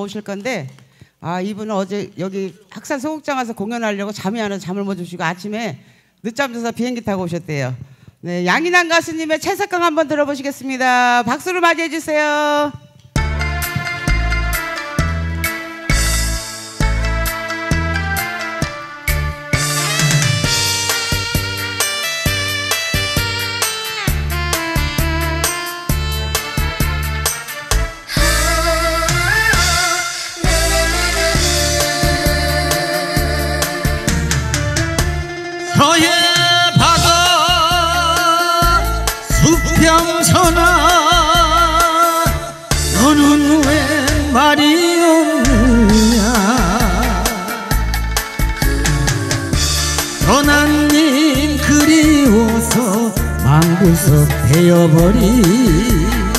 모실 건데 아 이분은 어제 여기 학산 소극장 와서 공연하려고 잠이 안 와서 잠을 못 주시고 아침에 늦잠 자서 비행기 타고 오셨대요. 네 양인환 가수님의 채석강 한번 들어보시겠습니다. 박수로 맞이해 주세요. 서해 바다 수평선아 너는 왜 말이 없느냐? 떠난님 그리워서 망구석 되어버린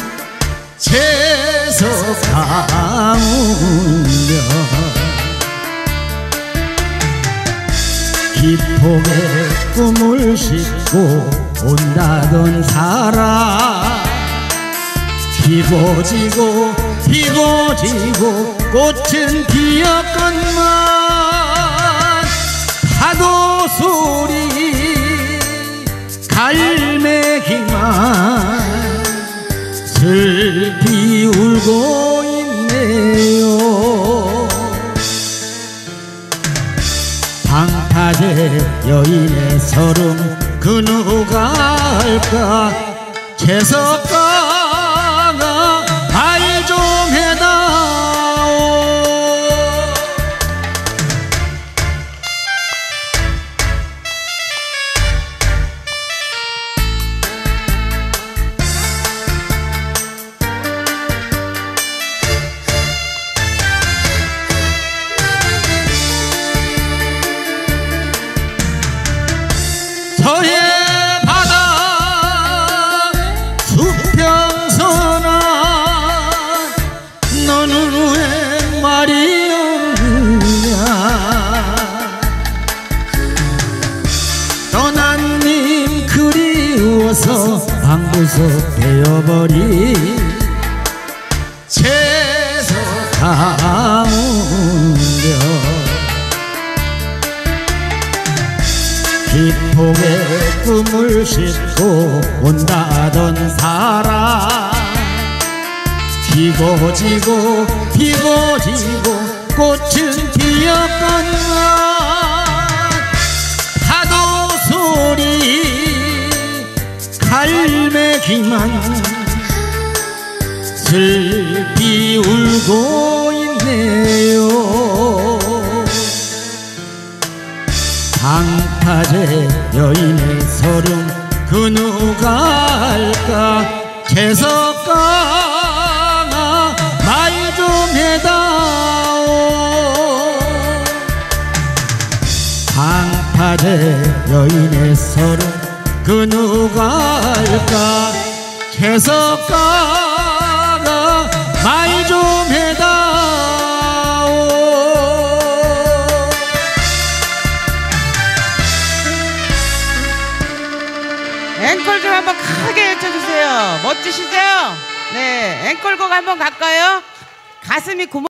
기폭의 꿈을 싣고 온다던 사람. 피고 지고 피고 지고 꽃은 피었건만 파도 소리 갈매기만 슬피 울고 방파제 여인의 서름 그 누가 알까? 채석가가 그리워서 방구석 되어버린 채석강운명 기폭의 꿈을 싣고 온다던 사람. 피고 지고 피고 지고 꽃은 피었건만 갈매기만 슬피 울고 있네요. 방파제 여인의 서름 그 누가 알까? 채석가가 말좀 해다오. 방파제 여인의 서름 그 누가 알까 채석가가 말 좀 해다오 앵콜 좀 한번 크게 외쳐주세요. 멋지시죠? 네, 앵콜곡 한번 갈까요? 가슴이 구멍